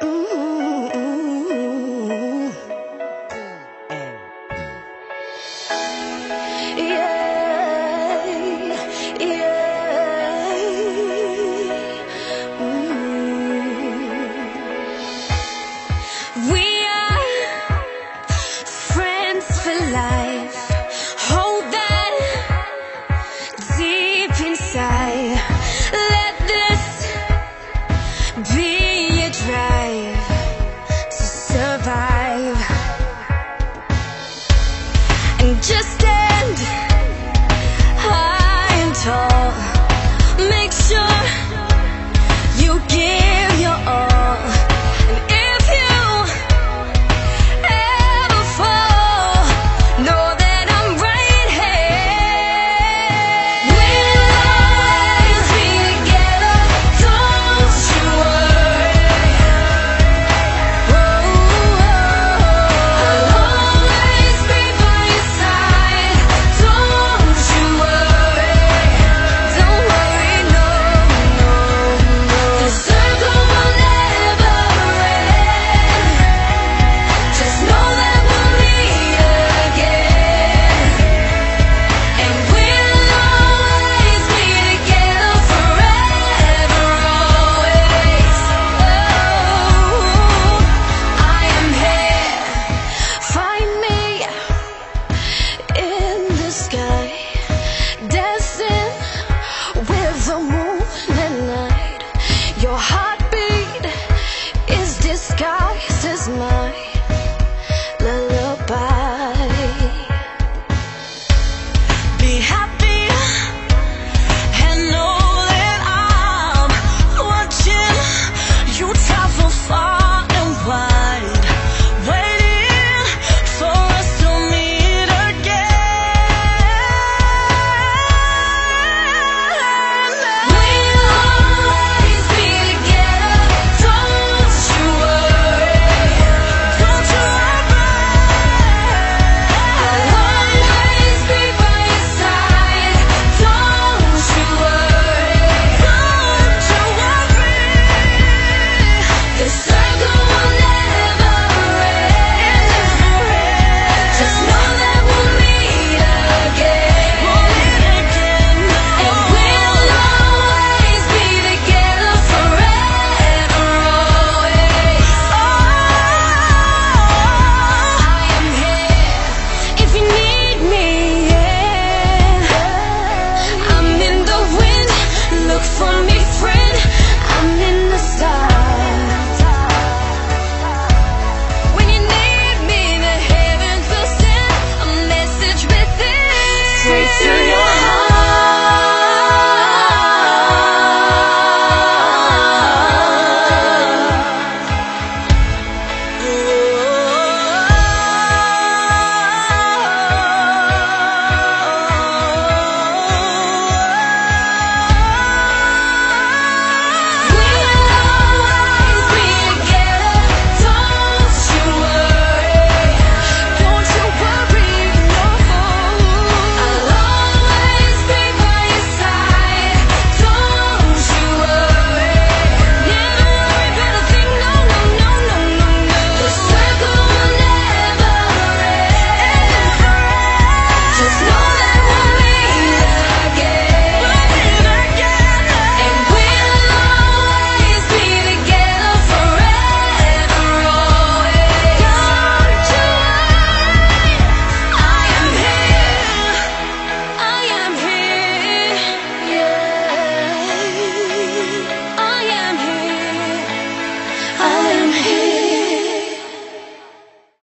Ooh.